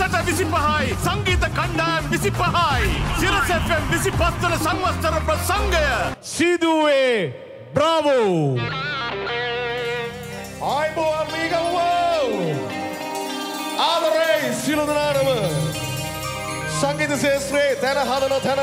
සට විසි පහයි සංගීත කණ්ඩායම් විසි පහයි සිරසැම් විසි පස්තන සංවස්තර ප්‍රසංගය සීදුවේ බ්‍රාවෝ ආයිබෝන් මීගවෝ ආදරේ සිලදනාරම සංගීත ශේත්‍රයේ තැන හදන තැන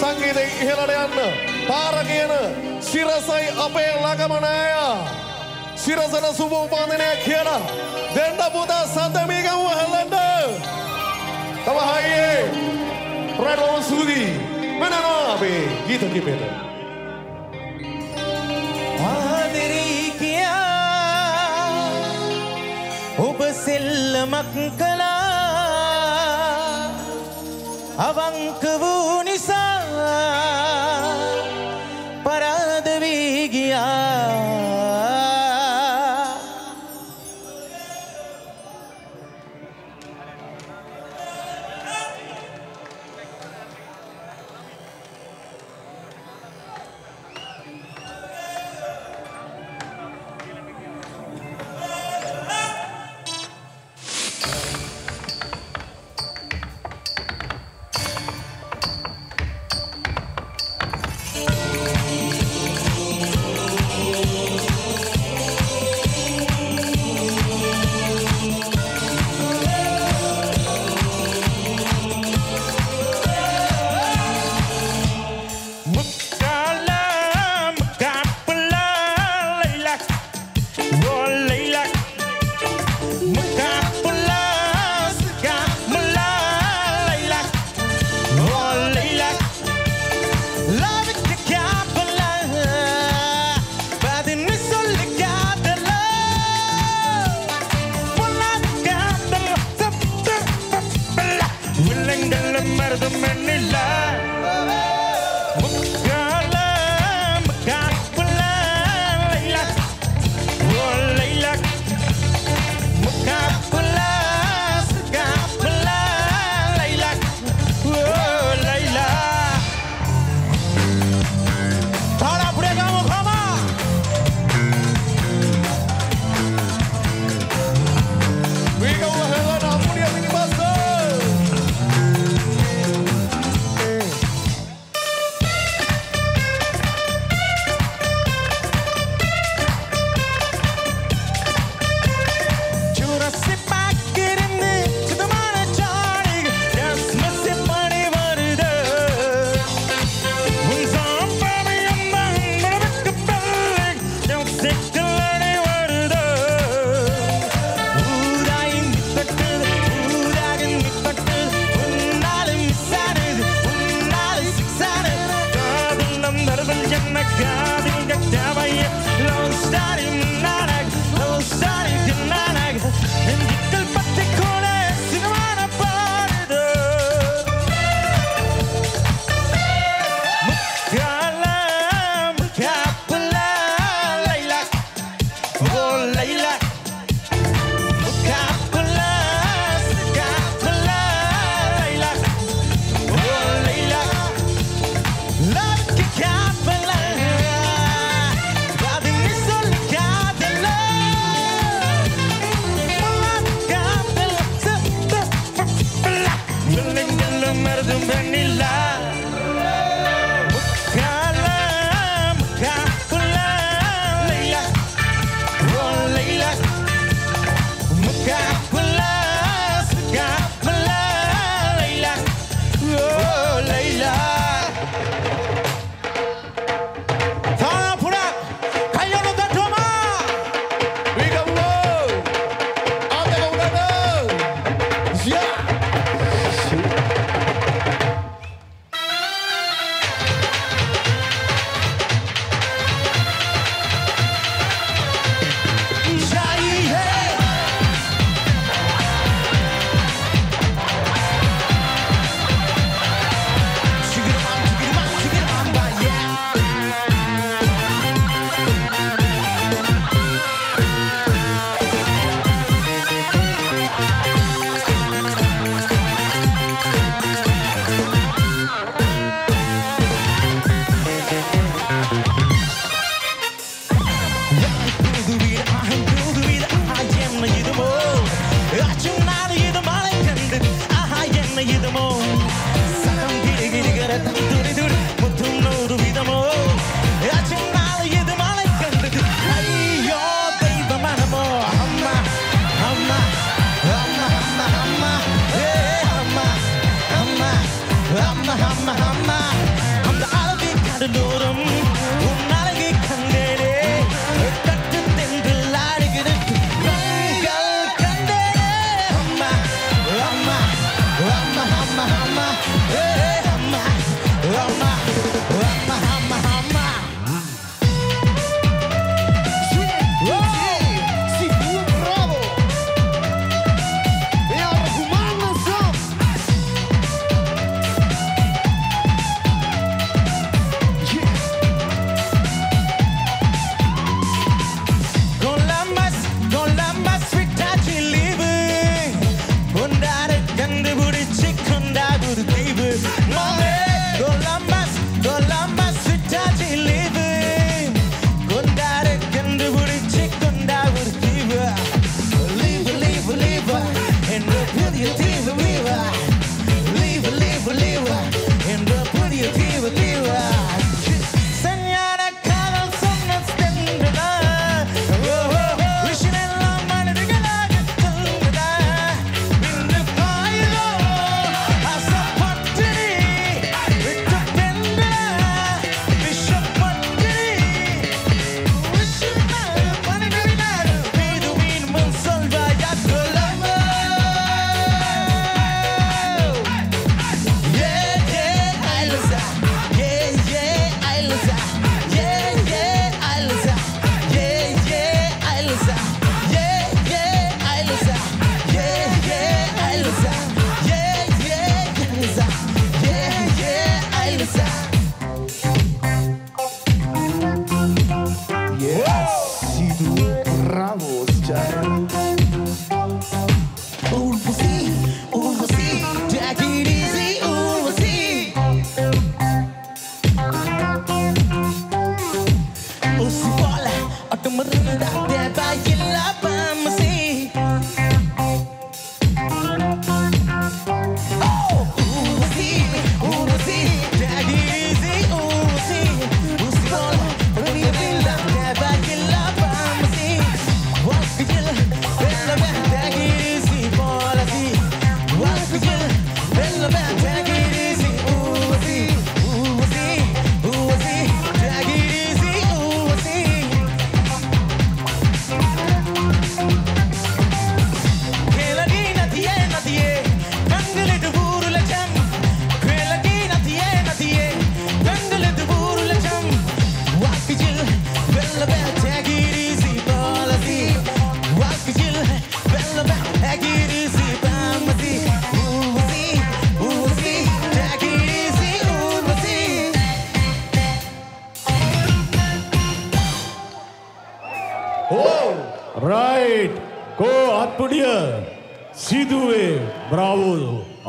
සංගීතය ඉහළට යන්න පාර කියන සිරසයි අපේ ළඟම නෑයා සිරසන සුභෝපාදනයක් කියලා. දෙන්න පුතා සඳමීගම් වහලට තමහයේ ප්‍රඩෝ සූදී මෙනවා අපේ ගීත කිපේට. ආදරී කියා ඔබ සෙල්ලමක් කළා අවංක වූ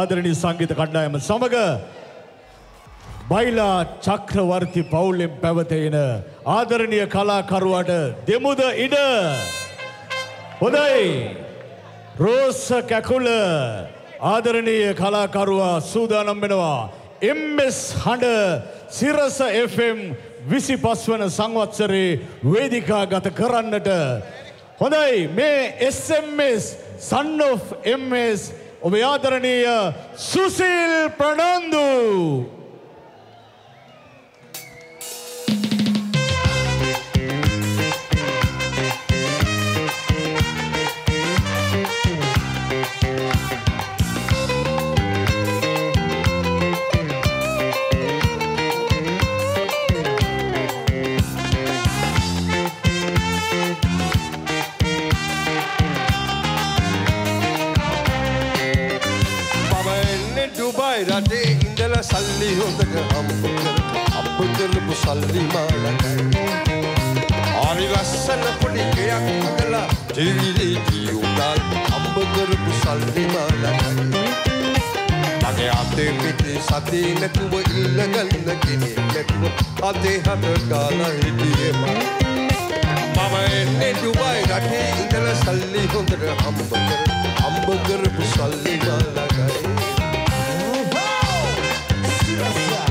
ආදරණී සංගීත කණ්ඩායම සමග බයිලා චක්‍රවර්ති පවුලෙන් පැවතෙන ආදරණීය කලාකරුවාට දෙමුද ඉඩ. හොඳයි. රෝස කැකුල ආදරණීය කලාකරුවා සූදානම් වෙනවා. එම්ස් හඬ සිරස FM විසි පස්වන සංවත්සරේ වේදිකා ගත කරන්නට. හොඳයි. මේ SMS සන් of MS ඔබ ආදරණීය සුසිල් ප්‍රනන්දු. තමයි රටේ ඉඳල සල්ලි හොඳක හම්බුකර අප දෙලපු සල්ලි මාලකයි ආරි ලස්සන පොඩි ගෙයක් හදලා ජීවිතේ ජීවිතල් අම්බ කරපු සල්ලි මාලකයි මගේ අතේ පිටේ සතේ නැතුව ඉල්ලගන්න කෙනෙක් නැතුව අතේ හත ගාලා හිටියේ මම එන්නේ ඩුබයි රටේ ඉඳලා සල්ලි හොඳට හම්බ කර හම්බ කරපු සල්ලි මාලකයි Yes, sir.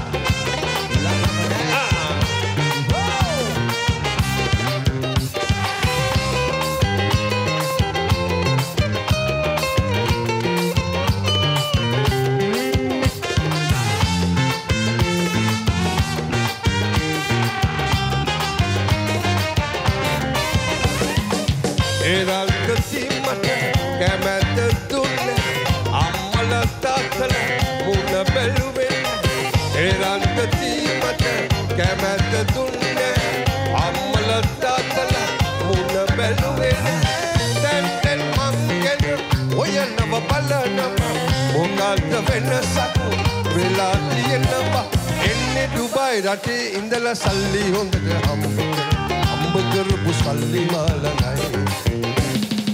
ඩුබයි රටේ ඉඳලා සල්ලි හොඳට හම්බ කර හම්බ කරපු සල්ලි මාලනයි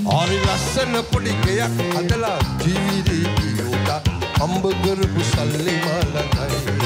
හරි ලස්සන පොඩි ගෙයක් හදලා ජීවිතේ උට හම්බ කරපු සල්ලි මාලනයි මංගෙන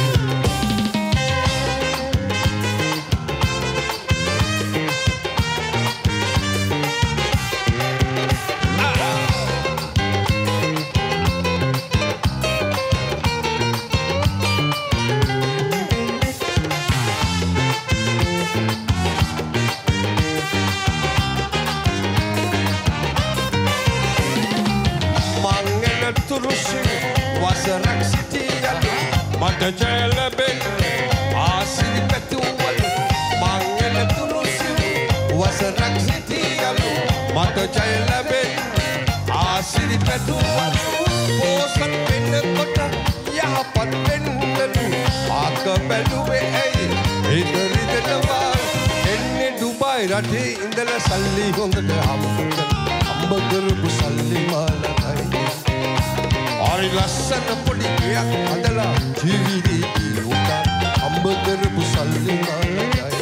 මට ජයලබෙන් ආසිරි පැතුවලු පෝසත් වෙන්නකොට යහපත් වෙන්නලු ආක බැලුවේ ඇයි හිතරිදෙනවා එන්නේ ඩුබයි රටේ ඉඳලා සල්ලි හොඳට හම්බ කර හම්බ කරපු සල්ලි මාලකයි හරි ලස්සන පොඩි ගෙයක් හදලා ජීවිතේ උට හම්බ කරපු සල්ලි මාලකයි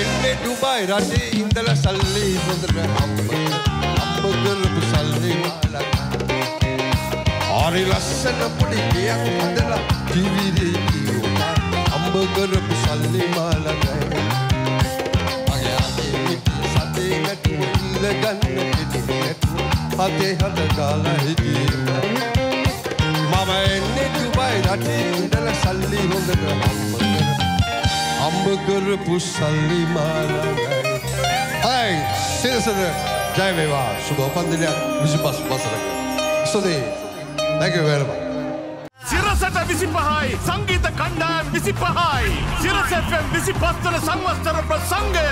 එන්නේ ඩුබයි රටේ ඉඳල සල්ලි හොඳට හම්බ හම්බ කරපු සල්ලි මාලක හරි ලස්සන පොඩි ගෙයක් හදලා ජීවිතේ උනා හම්බ කරපු සල්ලි මාලකයි මගේ අතේ පිටි සතේ නැතුව ඉල්ල ගන්න පිටි නැතුව අතේ හද ගාලා හිටියේ. මම එන්නේ දුබයි රටේ ඉඳලා සල්ලි හොඳට හම්බ කර හම්බ කරපු සල්ලි මාලකයි හයි සිරසද ජය වේවා. සුබ උපන්දිනයක් 25 වසරක. ස්තුතියි Thank you very much. සිරසට විසි පහයි සංගීත කණ්ඩායම් විසි පහයි සිරස FM විසි පස්වන සංවස්තර ප්‍රසංගය.